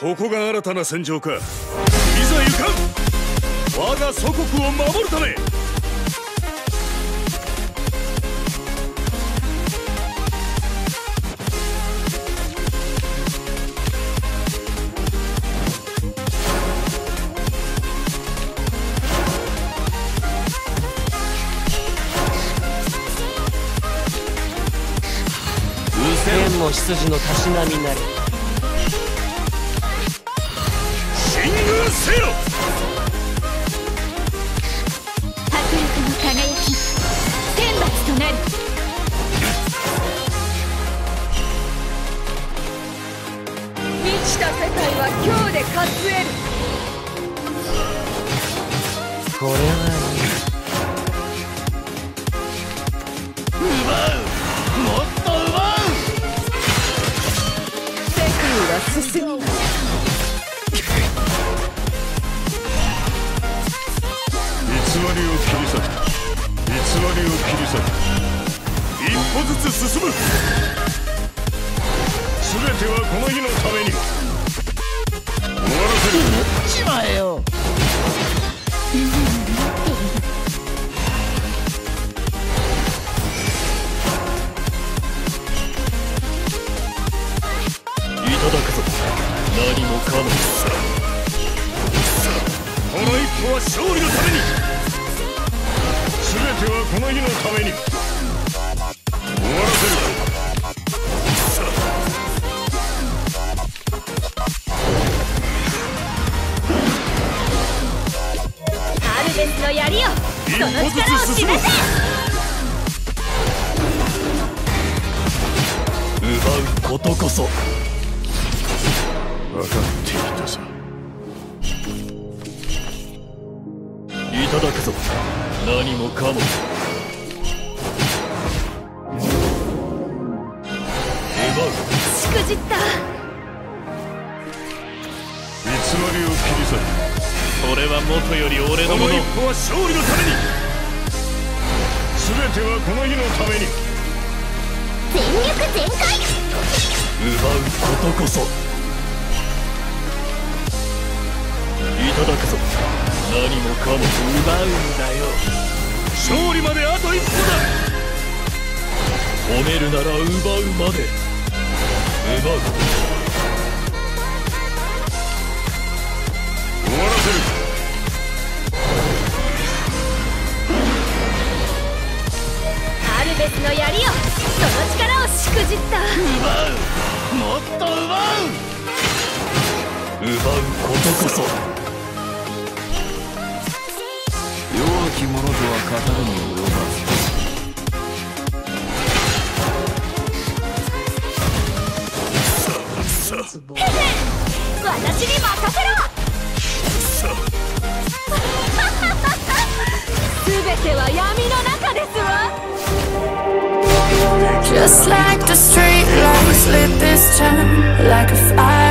ここが新たな戦場か。いざ行かん。我が祖国を守るため。天も執事のたしなみなり。軍せよ迫力の輝き天罰となる。満ちた世界は今日でえる。これはいい世界は進みますりを切り裂く。偽りを切り裂く。一歩ずつ進む。全てはこの日のために。終わらせる。しまえよいただくぞ。何もかも。この一歩は勝利のために全てはこの日のために。終わらせるアルベスの槍その歩力を示せ。奪うことこそ。分かっいただくぞ。何もかも。奪う。しくじった。偽りを切り裂くそれはもとより俺のもの。この一歩は勝利のために。全てはこの日のために。全力全開。奪うことこそ何も奪うんだよ。勝利まであと一歩だ。褒めるなら奪うまで。奪う。終わらせる。アルベスの槍よその力をしくじった。もっと奪う。奪うことこそ者とは語るに及ばず私に任せろ全ては闇の中ですわ Just like the street lights lit this town Like a fire